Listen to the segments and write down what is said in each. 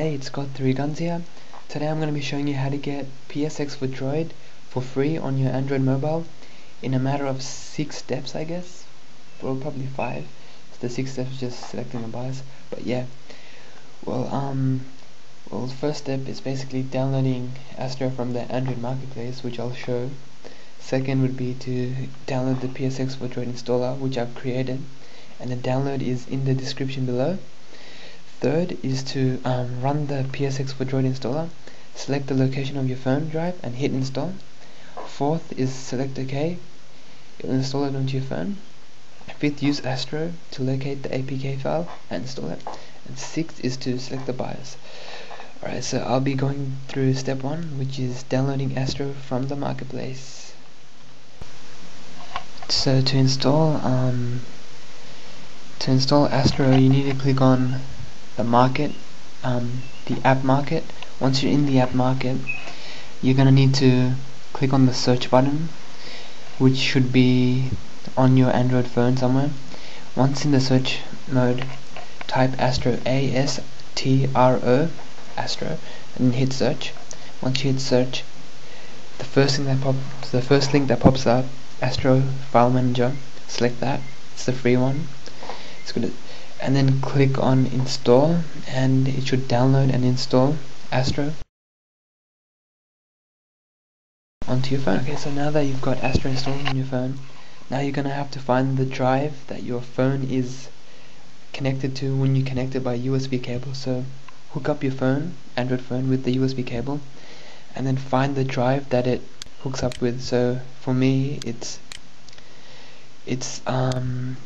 Hey, it's god3gunz here. Today I'm going to be showing you how to get PSX for Droid for free on your Android mobile in a matter of six steps, I guess. Well, probably five. So the six steps is just selecting the BIOS. But yeah, well, um, well, the first step is basically downloading Astro from the Android marketplace, which I'll show. Second would be to download the PSX for Droid installer, which I've created, and the download is in the description below. Third is to um, run the PSX for Droid installer. Select the location of your phone drive and hit install. Fourth is select OK. It will install it onto your phone. Fifth, use Astro to locate the APK file and install it. And sixth is to select the BIOS. Alright, so I'll be going through step one, which is downloading Astro from the marketplace. So to install, um, to install Astro, you need to click on the market, um, the app market. Once you're in the app market, you're gonna need to click on the search button, which should be on your Android phone somewhere. Once in the search mode, type Astro A S T R O Astro and hit search. Once you hit search, the first thing that pops, the first link that pops up, Astro File Manager. Select that. It's the free one. It's good and then click on install and it should download and install Astro onto your phone. Okay, so now that you've got Astro installed on your phone, now you're gonna have to find the drive that your phone is connected to when you connect it by USB cable. So hook up your phone, Android phone, with the USB cable, and then find the drive that it hooks up with. So for me, it's it's um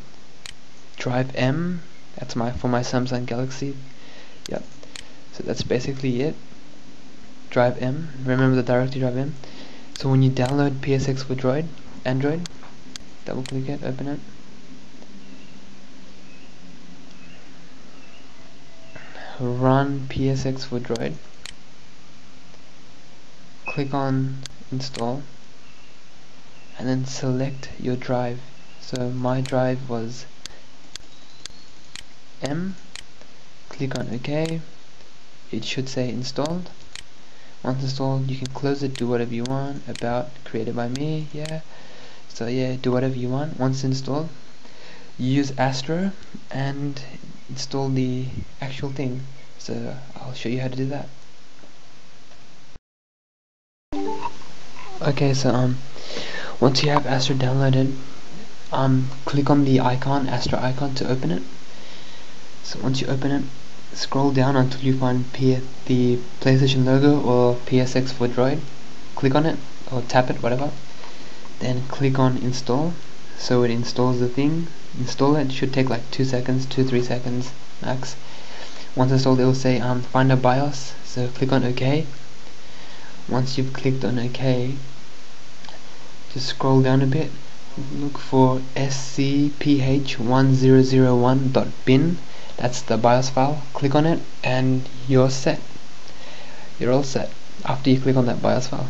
drive M that's my for my Samsung Galaxy. Yep so that's basically it. Drive M. Remember the directory drive M? So when you download PSX for Droid Android double click it open it. Run PSX for Droid. Click on install. And then select your drive. So my drive was M. Click on OK. It should say installed. Once installed you can close it do whatever you want about created by me yeah. So yeah do whatever you want. Once installed use Astro and install the actual thing. So I'll show you how to do that. Okay so um once you have Astro downloaded um click on the icon Astro icon to open it so once you open it scroll down until you find P the PlayStation logo or PSX for Droid. Click on it or tap it whatever. Then click on install. So it installs the thing. Install it, should take like 2 seconds 2-3 seconds max. Once installed it will say um, find a BIOS. So click on OK. Once you've clicked on OK just scroll down a bit. Look for scph1001.bin that's the BIOS file. Click on it and you're set. You're all set after you click on that BIOS file